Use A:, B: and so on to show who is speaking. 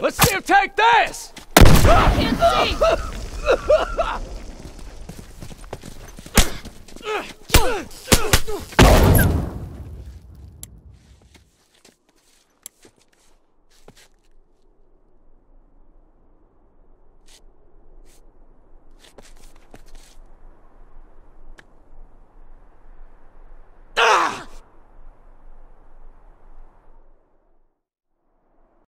A: Let's see him take this!
B: Can't see!